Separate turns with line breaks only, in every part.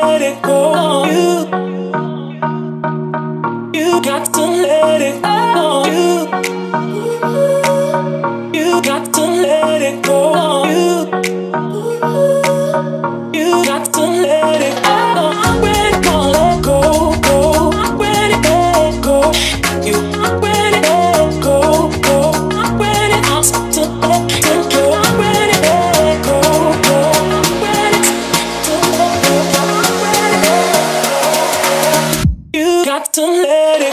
let it go. You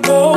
go.